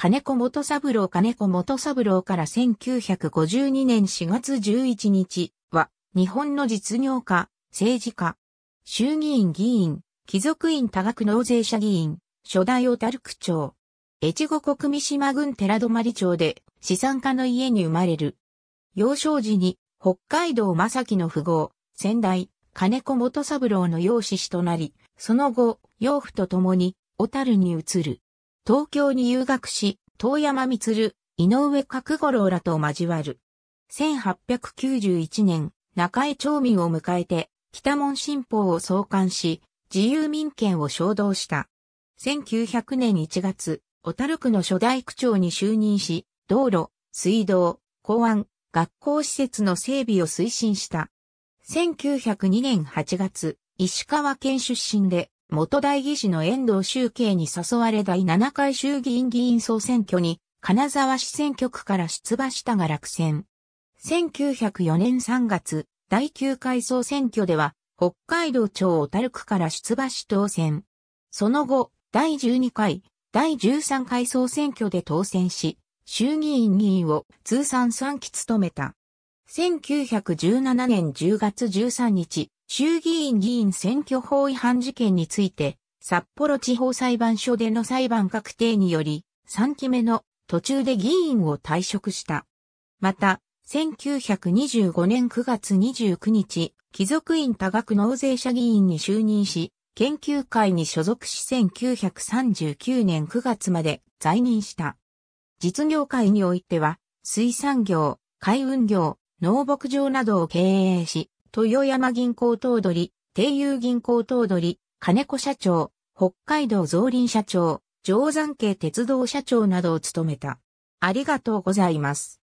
金子元三郎金子元三郎から1952年4月11日は、日本の実業家、政治家、衆議院議員、貴族院多額納税者議員、初代小樽区長。越後国三島郡寺泊町で資産家の家に生まれる。幼少時に北海道正木の富豪、先代、金子元三郎の養子となり、その後、養父と共に小樽に移る。東京に遊学し、遠山光、井上角五郎らと交わる。1891年、中江町民を迎えて、北門新報を創刊し、自由民権を衝動した。1900年1月、小樽区の初代区長に就任し、道路、水道、公安、学校施設の整備を推進した。1902年8月、石川県出身で元代議士の遠藤周慶に誘われ第7回衆議院議員総選挙に、金沢市選挙区から出馬したが落選。1904年3月、第9回総選挙では、北海道町小樽区から出馬し当選。その後、第12回、第13回総選挙で当選し、衆議院議員を通算3期務めた。1917年10月13日、衆議院議員選挙法違反事件について、札幌地方裁判所での裁判確定により、3期目の途中で議員を退職した。また、1925年9月29日、貴族院多額納税者議員に就任し、研究会に所属し1939年9月まで在任した。実業界においては、水産業、海運業、農牧場などを経営し、豊山銀行頭取、定友銀行頭取、金子社長、北海道造林社長、定山系鉄道社長などを務めた。ありがとうございます。